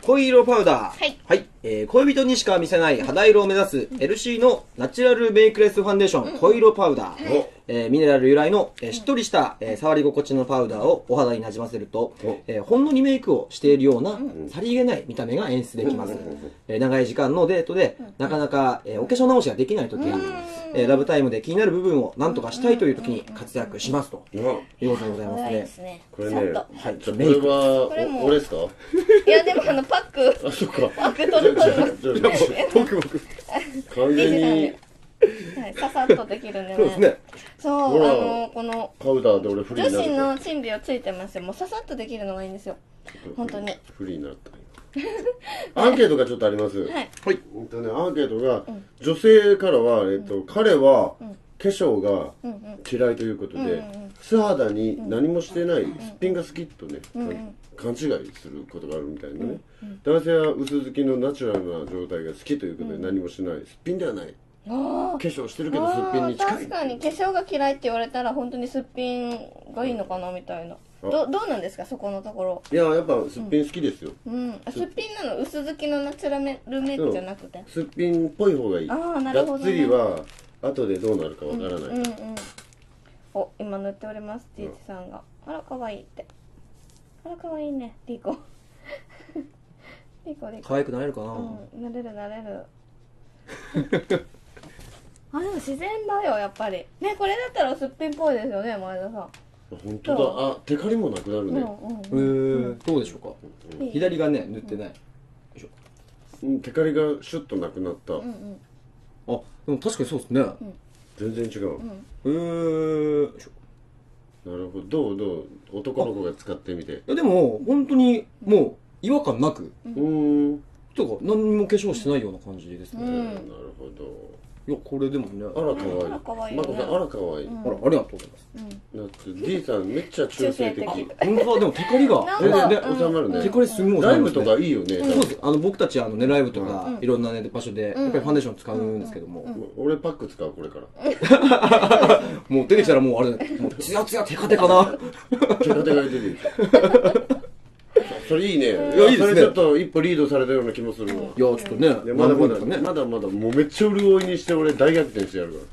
恋色パウダー。はい。はい。えー恋人にしか見せない肌色を目指す LC のナチュラルメイクレスファンデーション、恋色パウダー。おえーミネラル由来の、えーしっとりした、えー触り心地のパウダーをお肌になじませるとお、えーほんのりメイクをしているような、さりげない見た目が演出できます。えー長い時間のデートで、なかなか、えーお化粧直しができない時や、えーラブタイムで気になる部分を何とかしたいという時に活躍しますとあいうことでございますね。すね。これねはい。じゃあこれはこれもお俺ですか？いや、でもあの、パック、あそっかパック取る取る。じゃあじゃあ僕僕。完全にはい、ささっとできるんでね。そうですね。そう、あの、この、パウダーで俺フリー女になる子のチンビをついてますよ。もうささっとできるのがいいんですよ。本当に。フリーになったアンケートがちょっとあります。はい。はい。うんとね、アンケートが、女性からは、えっと、彼は、ん。化粧がうんうん。嫌いということで、うんうん素肌に何もしてないすっぴんが好きとね、んうん。勘違いすることがあるみたいなね、男性は薄付きのナチュラルな状態が好きということで何もしない。すっぴんではない。あ化粧してるけどすっぴんあに近い。確かに。化粧が嫌いって言われたら本当にすっぴんがいいのかなみたいな。あ。どどうなんですかそこのところ。いややっぱすっぴん好きですよ、うん。あすっぴんなの薄付きのナチュラルメイクじゃなくてすっぴんっぽい方がいい。あーなるほどね。がっつりは後でどうなるかわからない、うんうんお今塗っておりますじいちさんが。あらかわいいって。あらかわいいね。リコ。リコリコ。可愛くなれるかな、うんなれるなれる あでも自然だよやっぱり。ねこれだったらすっぴんっぽいですよね前田さん。本当だ。あテカリもなくなるね、うんうんえー、どうでしょうか、うん左がね塗ってない、うん、テカリがシュッとなくなった、うんうん。あでも確かにそうですね、全然違う、うん。えなるほど。どうどう男の子が使ってみて。いやでも本当にもう違和感なく、うーん。とか何にも化粧してないような感じですね、うん。なるほどいやこれでもねあらかわいい。あら可愛いよね。まこさんあらかわいい、うん。あらありがとうございます。うん。だって D さんめっちゃ中性的。中性的。本当だでもテカリが。なん全然ねうん。収まるね、テカリすごいライブとかいいよね、そうです。あの僕たちあのねライブとか、うん。いろんなね場所で、うん。やっぱりファンデーション使うんですけども、俺パック使うこれから。もう出てきたらもうあれもうツヤツヤテカテカな手立てが出てるそれいいね。いやいいですね。それちょっと一歩リードされたような気もするわ、いやちょっとね。まだまだ。ねまだまだ。もうめっちゃ潤いにして俺大逆転してやるから